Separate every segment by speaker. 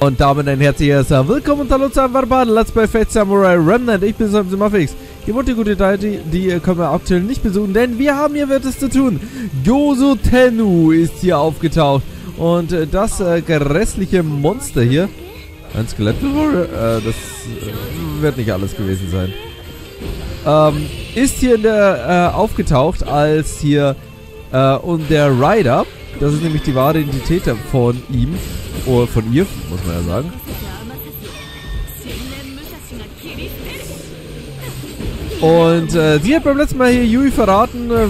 Speaker 1: Und damit ein herzliches Willkommen und Hallo zu einem weiteren Let's Play Fate Samurai Remnant. Ich bin Sam Simafix. Ihr wollt die gute Seite, die können wir aktuell nicht besuchen, denn wir haben hier etwas zu tun. Gozo Tennu ist hier aufgetaucht. Und äh, das äh, grässliche Monster hier, ein Skelett, äh, das äh, wird nicht alles gewesen sein, ähm, ist hier der, äh, aufgetaucht als hier äh, und der Rider, das ist nämlich die wahre Identität von ihm, oder von ihr, muss man ja sagen. Und äh, sie hat beim letzten Mal hier Yui verraten, äh,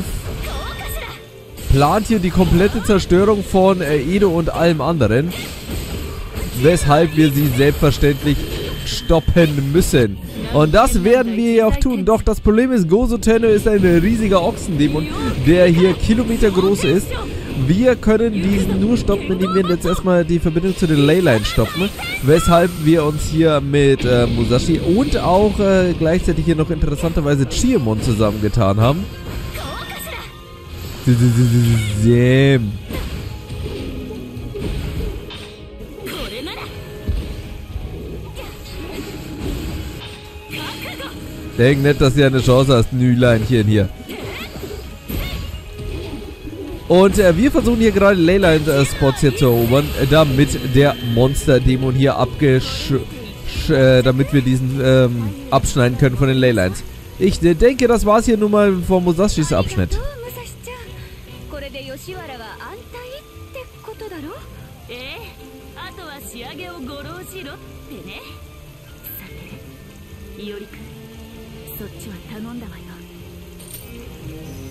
Speaker 1: plant hier die komplette Zerstörung von äh, Edo und allem anderen. Weshalb wir sie selbstverständlich stoppen müssen. Und das werden wir auch tun. Doch das Problem ist, Gozo Tenno ist ein riesiger Ochsendämon, der hier Kilometer groß ist. Wir können diesen nur stoppen, indem wir jetzt erstmal die Verbindung zu den Leyline stoppen. Weshalb wir uns hier mit äh, Musashi und auch äh, gleichzeitig hier noch interessanterweise Chiemon zusammengetan haben. Sam. Denk nicht, dass du eine Chance hast, Nüleinchen hier. Und äh, wir versuchen hier gerade Leyline-Spots hier zu erobern, äh, damit der Monster-Dämon hier abgesch... Äh, damit wir diesen ähm, abschneiden können von den Leylines. Ich denke, das war's hier nun mal vom Musashis Abschnitt.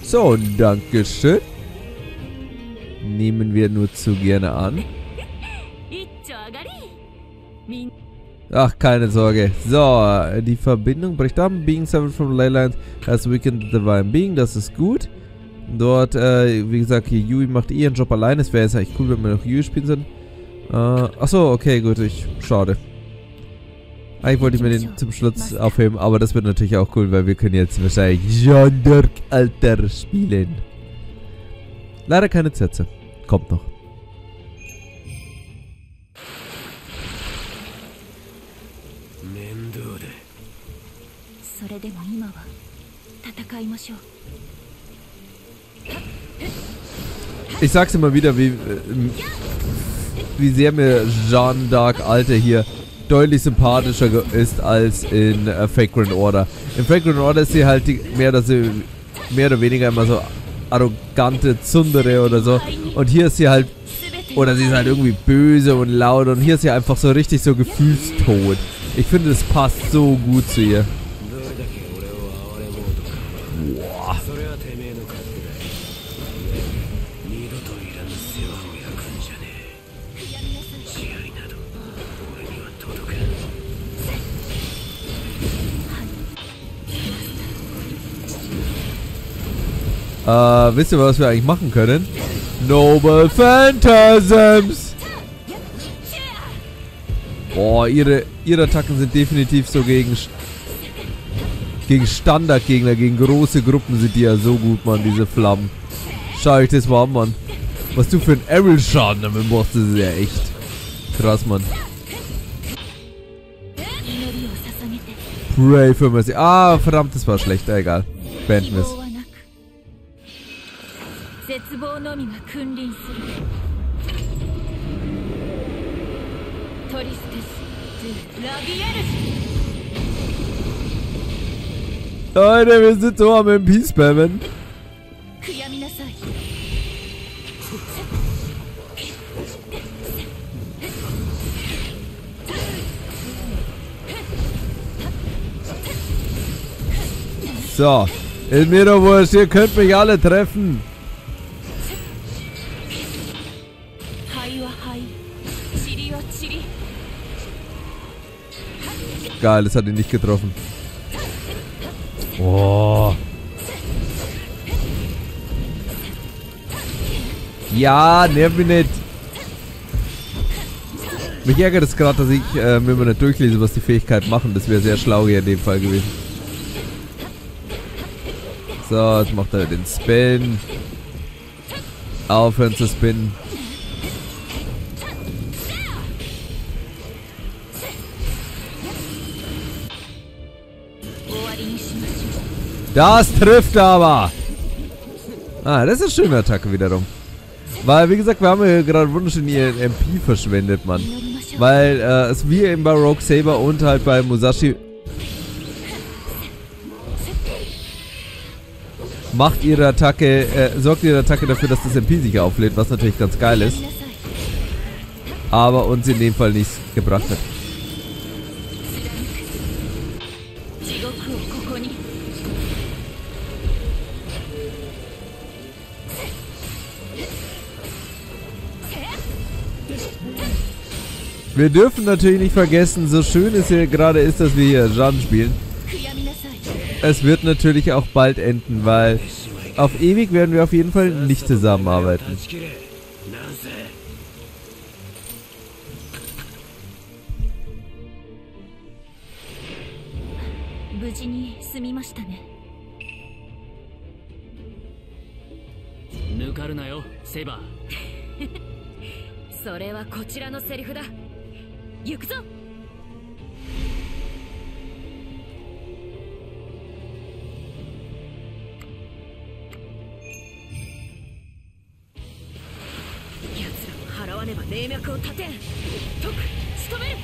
Speaker 1: So, danke schön. Nehmen wir nur zu gerne an. Ach, keine Sorge. So, die Verbindung bricht ab. Being severed from Leyland has weakened the divine being. Das ist gut. Dort, äh, wie gesagt, hier Yui macht ihren Job allein. Es wäre jetzt eigentlich cool, wenn wir noch Yui spielen sind. Äh, achso, okay, gut. Ich, schade. Eigentlich wollte ich mir den zum Schluss aufheben, aber das wird natürlich auch cool, weil wir können jetzt wahrscheinlich Jean d'Arc Alter spielen. Leider keine Sätze. Kommt noch. Ich sag's immer wieder, wie, wie sehr mir Jeanne d'Arc Alter hier deutlich sympathischer ist als in äh, Fake Grand Order. In Fake Grand Order ist sie halt die, mehr, dass sie mehr oder weniger immer so arrogante Zundere oder so. Und hier ist sie halt, oder sie ist halt irgendwie böse und laut und hier ist sie einfach so richtig so gefühlstot. Ich finde, es passt so gut zu ihr. Äh, wisst ihr, was wir eigentlich machen können? Noble Phantasms! Boah, ihre, ihre Attacken sind definitiv so gegen gegen Standardgegner, gegen große Gruppen sind die ja so gut, Mann, diese Flammen. Schau euch das mal an, Mann. Was du für einen Arrow-Schaden damit machst, das ist ja echt krass, Mann. Pray for mercy. Ah, verdammt, das war schlecht. Egal. Beenden wir. 絶望のみが君臨するトリステス・ドゥ・ラビエルシ Leute, wir sind so am MP spammen. So, ist mir doch wurscht, ihr könnt mich alle treffen. Geil, das hat ihn nicht getroffen. Oh. Ja, nerv mich nicht. Mich ärgert es gerade, dass ich äh, mir mal nicht durchlese, was die Fähigkeiten machen. Das wäre sehr schlau hier in dem Fall gewesen. So, jetzt macht er den Spin. Aufhören zu spinnen. Das trifft aber. Ah, das ist eine schöne Attacke wiederum. Weil, wie gesagt, wir haben hier gerade wunderschön ihren MP verschwendet, Mann. Weil äh, es wie eben bei Rogue Saber und halt bei Musashi macht ihre Attacke, äh, sorgt ihre Attacke dafür, dass das MP sich auflädt, was natürlich ganz geil ist. Aber uns in dem Fall nichts gebracht hat. Wir dürfen natürlich nicht vergessen, so schön es hier gerade ist, dass wir hier Jean spielen. Es wird natürlich auch bald enden, weil auf ewig werden wir auf jeden Fall nicht zusammenarbeiten.
Speaker 2: Nukaru それはこちらのセリフだ 行くぞ奴らを払わねば霊脈を立てんとく仕留める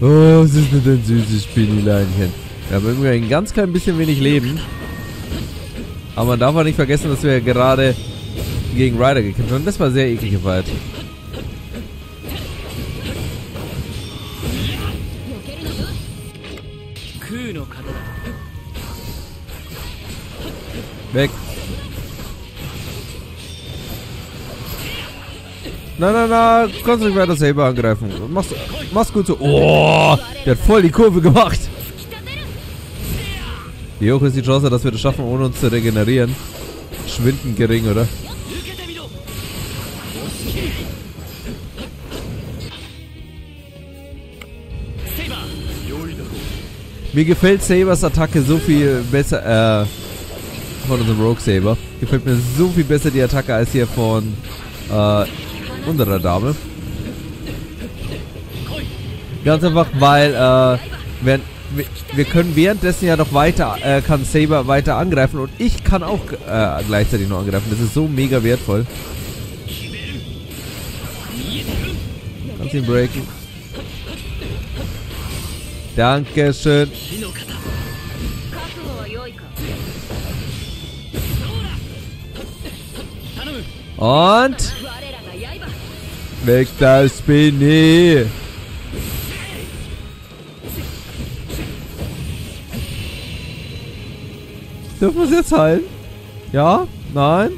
Speaker 1: Oh, was ist denn ein süßes Spinnileinchen? Wir haben irgendwie ein ganz klein bisschen wenig Leben. Aber man darf auch nicht vergessen, dass wir gerade gegen Ryder gekämpft haben. Das war sehr eklige Fight. Weg. Nein, nein, nein, kannst nicht weiter selber angreifen. Mach's, mach's gut so. Oh, der hat voll die Kurve gemacht. Wie hoch ist die Chance, dass wir das schaffen, ohne uns zu regenerieren? Schwindend gering, oder? Mir gefällt Sabers Attacke so viel besser, äh, von unserem Rogue Saber. Gefällt mir so viel besser die Attacke als hier von, äh, unserer Dame. Ganz einfach, weil, äh, wenn, wir, wir können währenddessen ja noch weiter, äh, kann Saber weiter angreifen und ich kann auch, äh, gleichzeitig noch angreifen. Das ist so mega wertvoll. Kannst ihn breaken. Dankeschön. Und weg das Spinny. Dürfen wir es jetzt halten? Ja? Nein?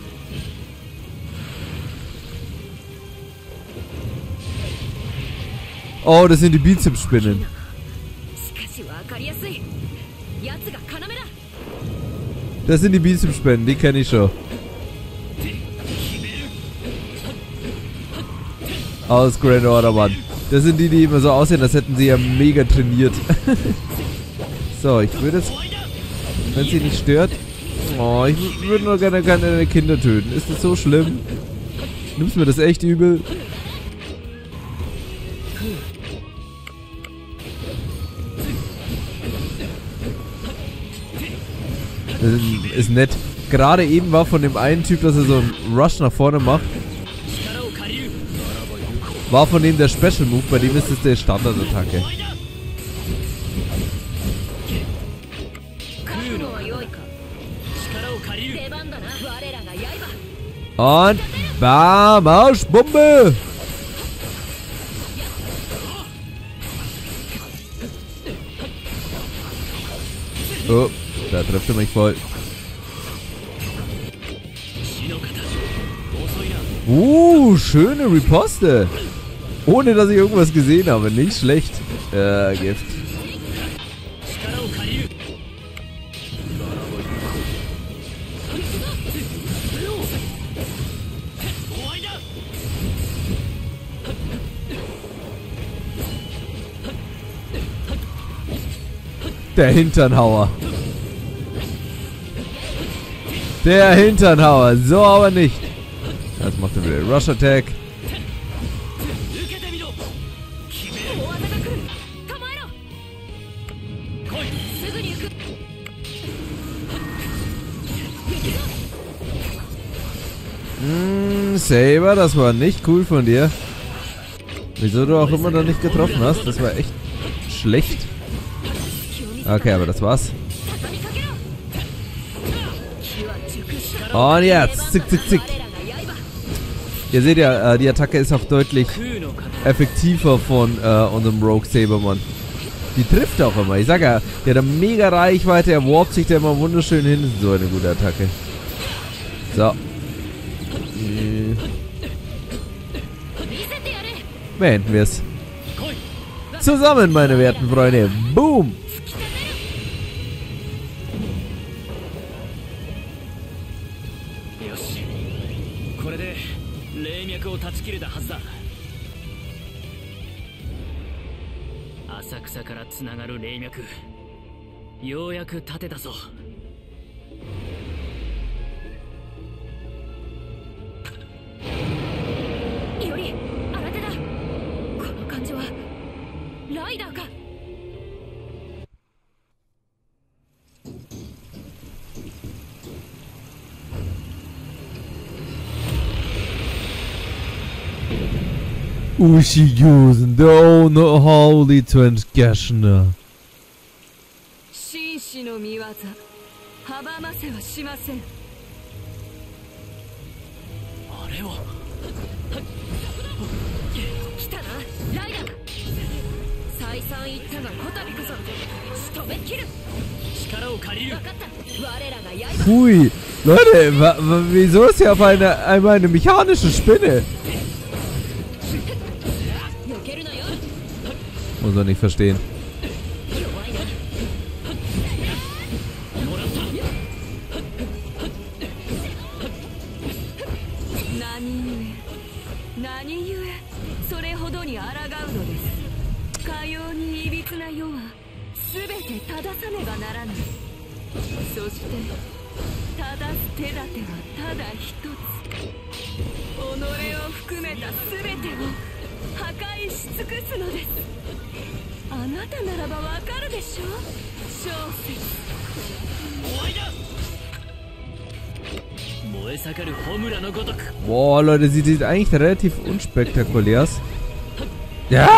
Speaker 1: Oh, das sind die Bizepsspinnen. Das sind die Bizepsspenden, die kenne ich schon. Aus Grand Order, Mann. Das sind die, die immer so aussehen, als hätten sie ja mega trainiert. so, ich würde es... Wenn sie nicht stört... Oh, ich würde nur gerne keine Kinder töten. Ist das so schlimm? Nimmst mir das echt übel? Ist nett. Gerade eben war von dem einen Typ, dass er so einen Rush nach vorne macht. War von dem der Special Move, bei dem ist es der Standardattacke. Und Bam, Arschbombe! Oh. Da trifft er mich voll. Uh, schöne Riposte. Ohne, dass ich irgendwas gesehen habe. Nicht schlecht. Äh, Gift. Der Hinternhauer. Der Hinternhauer. So aber nicht. Das macht er wieder Rush Attack. Mmh, Saber, das war nicht cool von dir. Wieso du auch immer noch nicht getroffen hast, das war echt schlecht. Okay, aber das war's. Und jetzt, zick, zick, zick. Ihr seht ja, äh, die Attacke ist auch deutlich effektiver von äh, unserem Rogue Sabermann. Die trifft auch immer. Ich sag ja, der hat eine mega Reichweite, er warpt sich da immer wunderschön hin. So eine gute Attacke. So. Äh. Beenden wir es. Zusammen, meine werten Freunde. Boom!
Speaker 3: つながる霊脈。ようやく立てたぞ。
Speaker 1: Ushi-Yusen, the unholy transgressioner.
Speaker 2: 紳士の見業阻ませはしません
Speaker 3: あれは
Speaker 2: 来たなライダー再三言ったがこたびこそ仕留めきる
Speaker 3: 力を借りる
Speaker 2: 分かった我らが刃
Speaker 1: Hui, Leute, wa, wa, wieso ist hier auf eine, einmal eine mechanische Spinne? Muss man nicht verstehen.
Speaker 2: なたならばわかるでしょ小説
Speaker 3: 終わりだ燃え盛る炎のごとく
Speaker 1: Boah, Leute, sie sieht eigentlich relativ unspektakulär aus. Ja!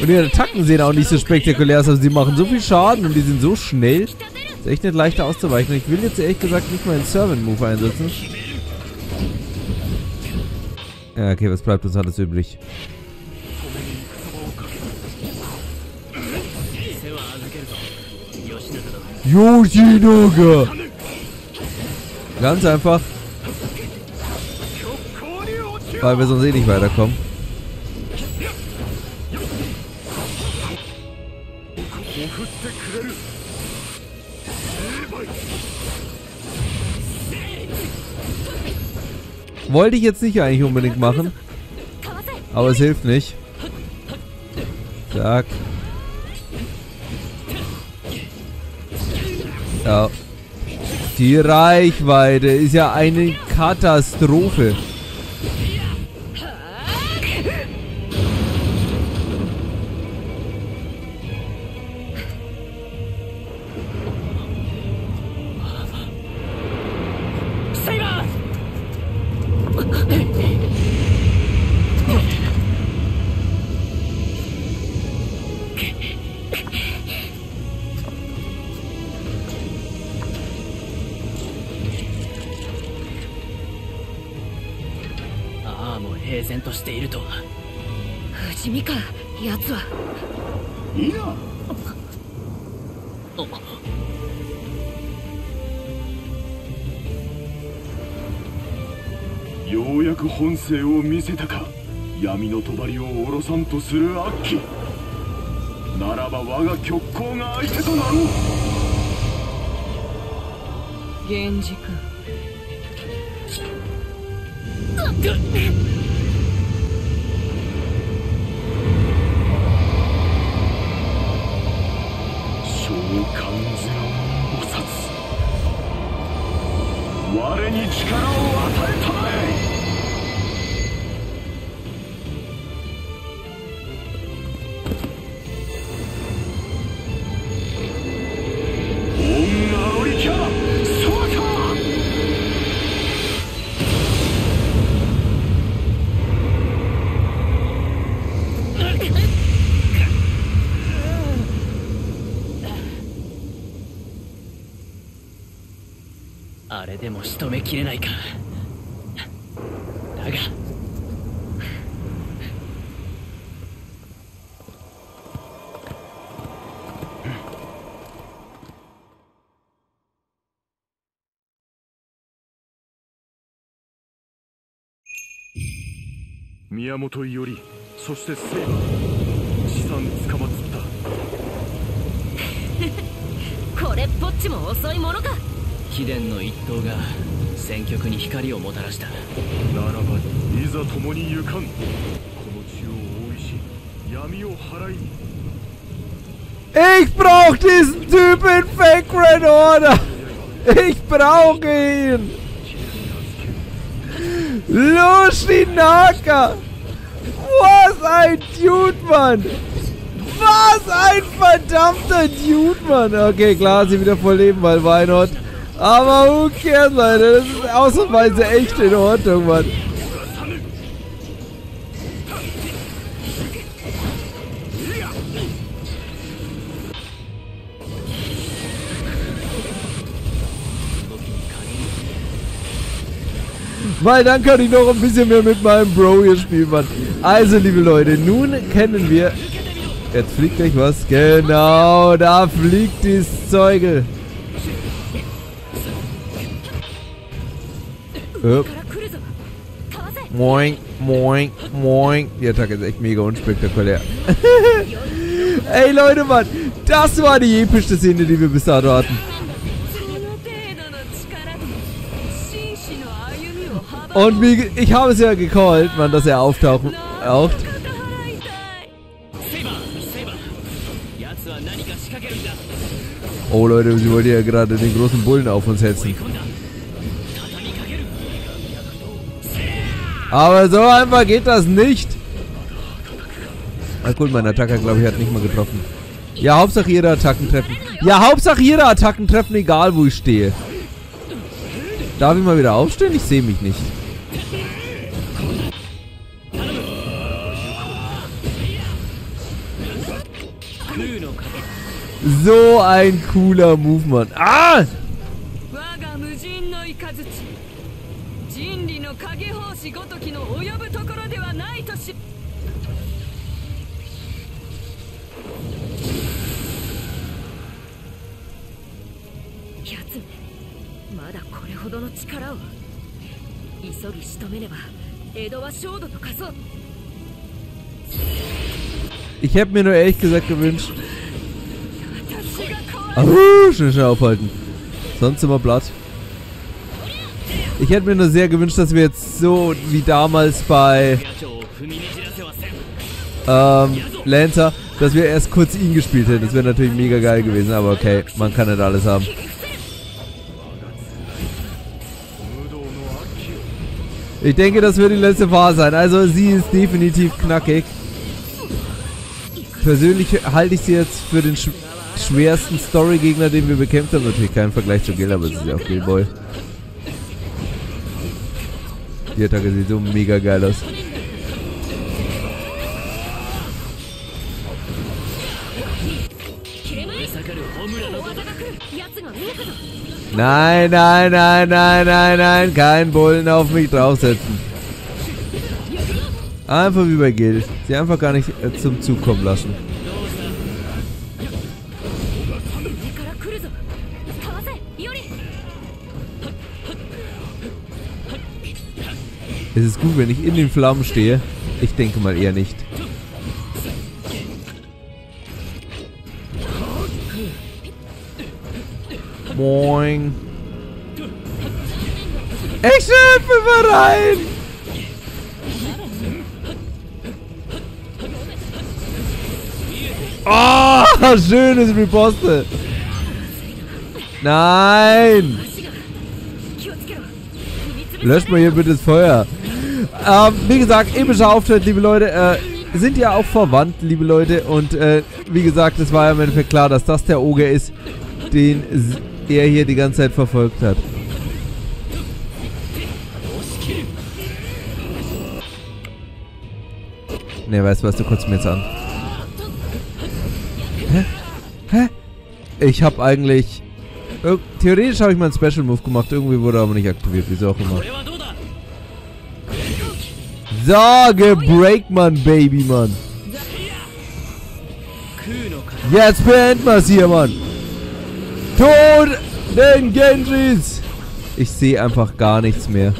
Speaker 1: Und ihre Attacken sehen auch nicht so spektakulär aus, aber sie machen so viel Schaden und die sind so schnell. Ist echt nicht leichter auszuweichen. Ich will jetzt ehrlich gesagt nicht mal einen Servant-Move einsetzen. Ja, okay, was bleibt uns alles übrig? Yoshinoga. Ganz einfach. Weil wir sonst eh nicht weiterkommen. Wollte ich jetzt nicht eigentlich unbedingt machen. Aber es hilft nicht. Zack. Ja. Die Reichweite ist ja eine Katastrophe.
Speaker 4: ようやく本性を見せたか。闇の帳を下ろさんとする悪鬼。ならば我が極光が相手となろう。
Speaker 2: 源氏君。
Speaker 4: 召喚ゼロ菩薩。我に力を与えた
Speaker 3: でも仕留めきれないか。だが。
Speaker 4: 宮本伊織そしてセイバー資産捕まっつった。
Speaker 2: これっぽっちも遅いものか
Speaker 3: 秘伝の一刀が戦局に光をもたらした
Speaker 4: ならばいざ共に行かんこの地を覆いし闇を払いに
Speaker 1: Ich brauch diesen Typen Fake Red Order! Ich brauche ihn! Lushinaka! Was ein Dude, Mann! Was ein verdammter Dude, Mann! Okay, klar, sie wieder voll Leben, weil Weinhold. Aber who cares, Leute? Das ist ausnahmsweise echt in Ordnung, Mann. Weil dann kann ich noch ein bisschen mehr mit meinem Bro hier spielen, Mann. Also, liebe Leute, nun kennen wir... Jetzt fliegt gleich was. Genau, da fliegt dieses Zeugel.
Speaker 2: Öp.
Speaker 1: Moin, moin, moin. Die Attacke ist echt mega unspektakulär. Ey Leute, Mann. Das war die epischste Szene, die wir bis dato hatten. Und wie, ich habe es ja gecallt, Mann, dass er auftauchen, auft. Oh Leute, sie wollte ja gerade den großen Bullen auf uns
Speaker 3: setzen.
Speaker 1: Aber so einfach geht das nicht. Na ah, cool, mein Attacker, glaube ich, hat nicht mal getroffen. Ja, Hauptsache ihre Attacken treffen. Ja, Hauptsache ihre Attacken treffen, egal wo ich stehe. Darf ich mal wieder aufstehen? Ich sehe mich nicht. So ein cooler Move, Mann. Ah!
Speaker 2: 急ぎ仕留めねば江戸は焦土と化そう
Speaker 1: Ich hätte mir nur ehrlich gesagt gewünscht.
Speaker 2: 私がこう
Speaker 1: Ah, schnell, schnell aufhalten. Sonst immer platt. Ich hätte mir nur sehr gewünscht, dass wir jetzt so wie damals bei
Speaker 3: 野鳥を踏みにじらせはせん
Speaker 1: ähm, Lancer, dass wir erst kurz ihn gespielt hätten. Das wäre natürlich mega geil gewesen, aber okay, man kann nicht alles haben. Ich denke, das wird die letzte Phase sein. Also sie ist definitiv knackig. Persönlich halte ich sie jetzt für den sch schwersten Story-Gegner, den wir bekämpft haben. Natürlich kein Vergleich zu Gil, aber es ist ja auch Gilboy. Die Attacke sieht so mega geil aus. Nein, nein, nein, nein, nein, nein. Kein Bullen auf mich draufsetzen. Einfach wie bei Gil. Sie einfach gar nicht äh, zum Zug kommen lassen. Es ist gut, wenn ich in den Flammen stehe. Ich denke mal eher nicht. Boing. Echte Hilfe, war rein! Ah, oh, schönes Riposte. Nein! Löscht mal hier bitte das Feuer. Ähm, wie gesagt, epischer Auftritt, liebe Leute. Äh, sind ja auch verwandt, liebe Leute. Und äh, wie gesagt, es war ja im Endeffekt klar, dass das der Oger ist, den er hier die ganze Zeit verfolgt hat. Ne, weißt du was, du kotzt mir jetzt an. Hä? Hä? Ich hab eigentlich... Theoretisch habe ich mal einen Special Move gemacht, irgendwie wurde er aber nicht aktiviert, wieso auch immer.
Speaker 5: So,
Speaker 1: gebreak, Mann, Baby, Mann. Jetzt beenden wir es hier, Mann. Tor den Genjis! Ich sehe einfach gar nichts mehr.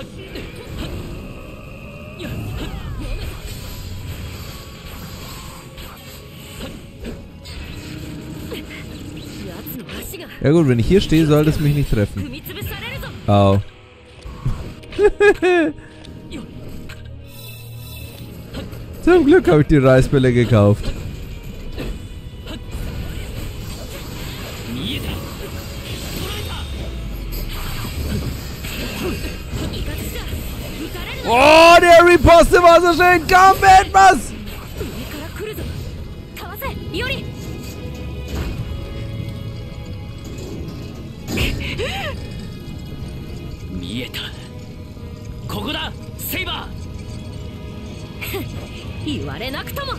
Speaker 1: Ja gut, wenn ich hier stehe, soll das mich nicht treffen. Au. Zum Glück habe ich die Reisbälle gekauft. Oh, der Riposte war so schön. Komm,
Speaker 5: Batmas! Mieta. ここだセイバー
Speaker 6: 言われなくとも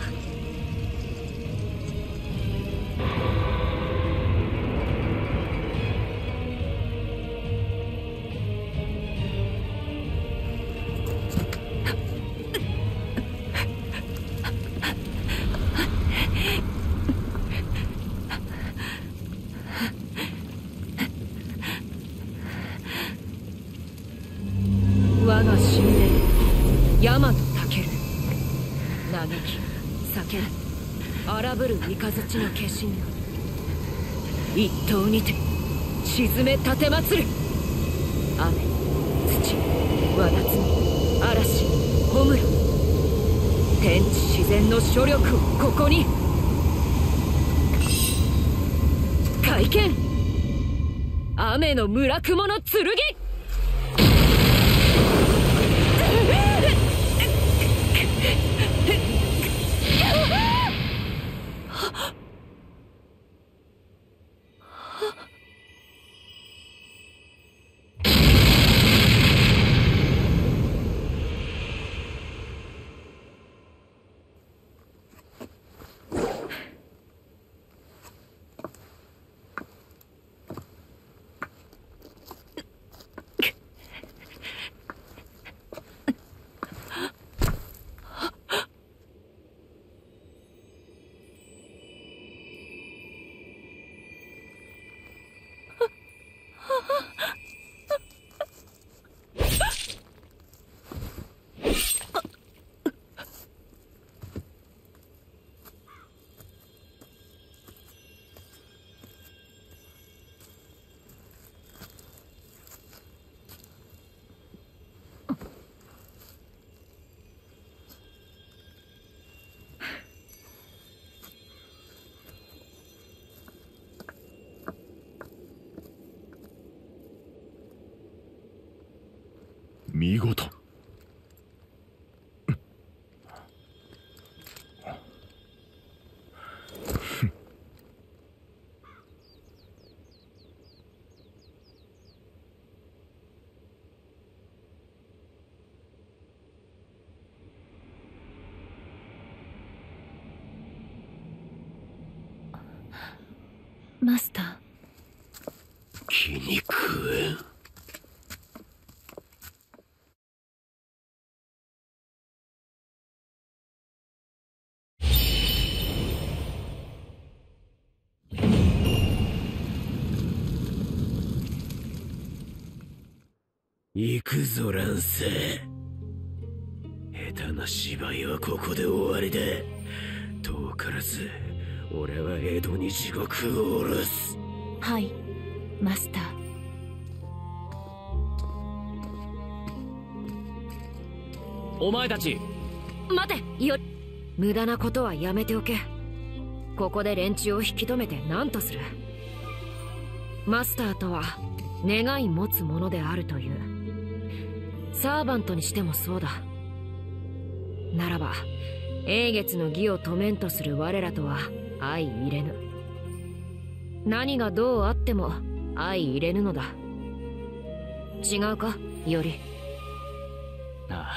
Speaker 6: 三日月の化身よ一刀にて沈め立てまつる雨土和夏に嵐炎天地自然の諸力をここに。会見。雨の村雲の剣。
Speaker 4: 見事。
Speaker 6: マスター。
Speaker 5: 気に食えん行くぞ乱世。下手な芝居はここで終わりだ遠からず俺は江戸に地獄を下ろす。
Speaker 6: はいマスター。
Speaker 5: お前たち。
Speaker 6: 待てよ。無駄なことはやめておけ。ここで連中を引き止めて何とする。マスターとは願い持つものであるというサーバントにしてもそうだ。ならば英月の義を止めんとする我らとは相入れぬ。何がどうあっても相入れぬのだ。違うか？より。
Speaker 5: ああ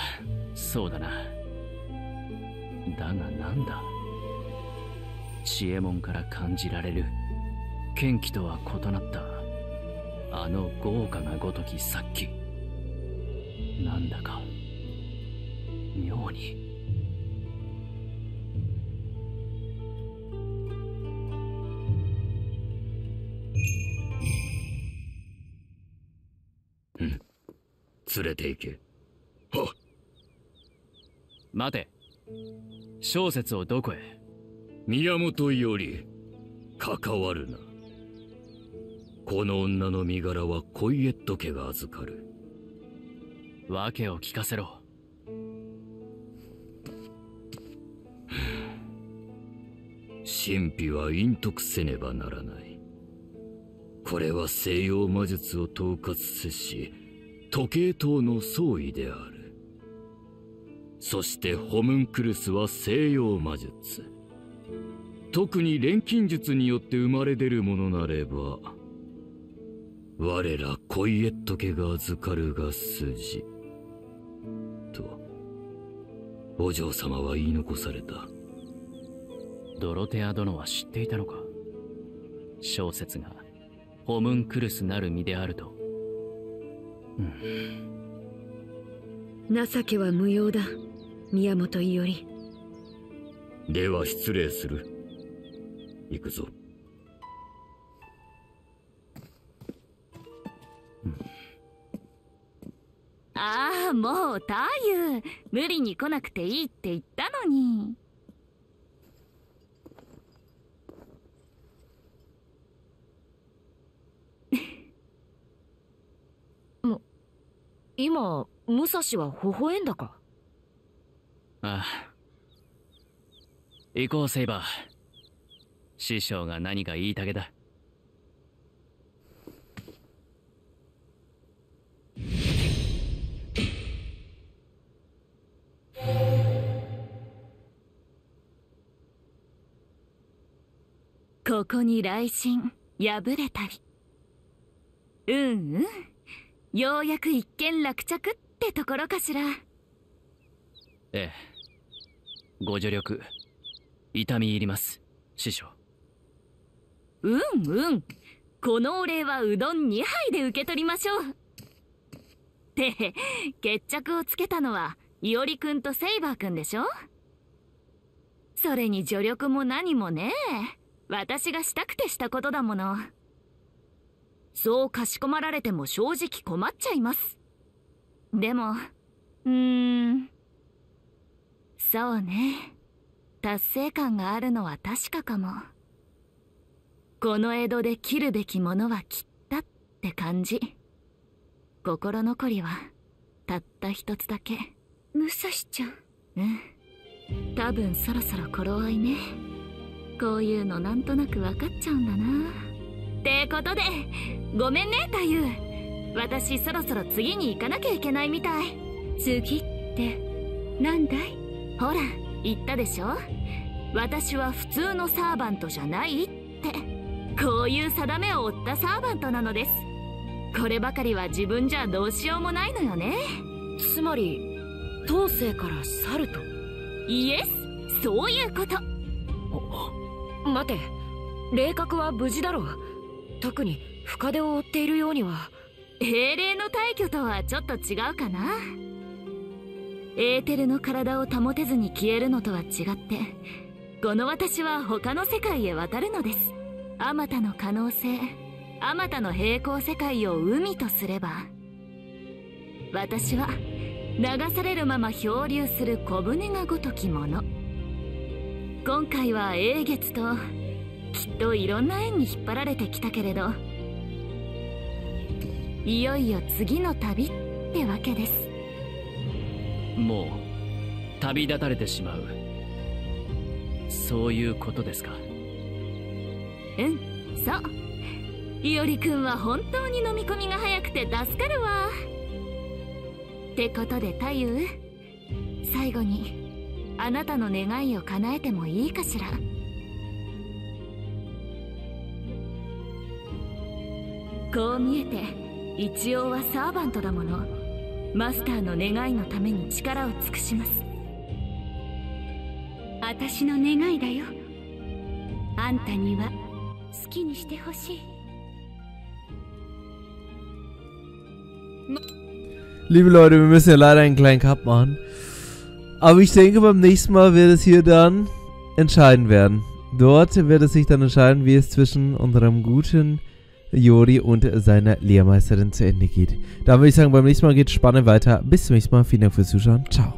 Speaker 5: そうだな。だがなんだ？知恵門から感じられる。剣気とは異なった。
Speaker 7: あの豪華がごとき殺気。なんだか妙に。
Speaker 3: 連れて行け。
Speaker 7: 待て。小説をどこへ？
Speaker 3: 宮本より関わるな。この女の身柄はコイエット家が預かる
Speaker 7: 訳を聞かせろ。
Speaker 3: 神秘は隠匿せねばならない。これは西洋魔術を統括せし時計塔の総意である。そしてホムンクルスは西洋魔術。特に錬金術によって生まれ出るものなれば我らコイエット家が預かるが筋。お嬢様は言い残された。
Speaker 7: ドロテア殿は知っていたのか？小説がホムンクルスなる身であると。
Speaker 6: 情けは無用だ。宮本伊織。
Speaker 3: では失礼する。行くぞ。
Speaker 2: ああもう太夫無理に来なくていいって言ったのに。
Speaker 6: 今武蔵は微笑んだか？
Speaker 7: ああ。行こうセイバー。師匠が何か言いたげだ
Speaker 2: ここに来信。破れたり。うんうん。ようやく一件落着ってところかしら。
Speaker 7: ええ。ご助力痛み入ります。師匠。
Speaker 2: うんうん。このお礼はうどん2杯で受け取りましょう。って決着をつけたのはいおりくんとセイバーくんでしょ。それに助力も何もね私がしたくてしたことだもの。そうかしこまられても正直困っちゃいます。でもうーん。そうね。達成感があるのは確かかも。この江戸で切るべきものは切ったって感じ。心残りはたった一つだけ。
Speaker 6: 武蔵ちゃん。
Speaker 2: うん。多分そろそろ頃合いねこういうのなんとなく分かっちゃうんだな。ってことでごめんね太夫。私そろそろ次に行かなきゃいけないみたい。
Speaker 6: 次ってなんだい？
Speaker 2: ほら言ったでしょ？私は普通のサーバントじゃないって。こういう定めを負ったサーバントなのです。こればかりは自分じゃどうしようもないのよね。
Speaker 6: つまり当世から去ると？
Speaker 2: イエスそういうこと
Speaker 6: 待て。霊覚は無事だろう。特に深手を負っているようには。
Speaker 2: 英霊の退去とはちょっと違うかな。エーテルの体を保てずに消えるのとは違ってこの私は他の世界へ渡るのです。あまたの可能性あまたの平行世界を海とすれば私は流されるまま漂流する小舟がごときもの。今回は英月ときっといろんな縁に引っ張られてきたけれどいよいよ次の旅ってわけです。
Speaker 7: もう旅立たれてしまう。そういうことですか。
Speaker 2: うんそう。いおりくんは本当に飲み込みが早くて助かるわ。ってことで太夫最後にあなたの願いを叶えてもいいかしら？こう見えて一応はサーバントだもの。マスターの願いのために力を尽くします。
Speaker 6: 私の願いだよ。あんたには好きにしてほしい。
Speaker 1: Liebe Leute, wir müssen ja leider einen kleinen Cut machen. Aber ich denke, beim nächsten Mal wird es hier dann entscheiden werden. Dort wird es sich dann entscheiden, wie es zwischen unserem guten Jori und seiner Lehrmeisterin zu Ende geht. Da würde ich sagen, beim nächsten Mal geht es spannend weiter. Bis zum nächsten Mal. Vielen Dank fürs Zuschauen. Ciao.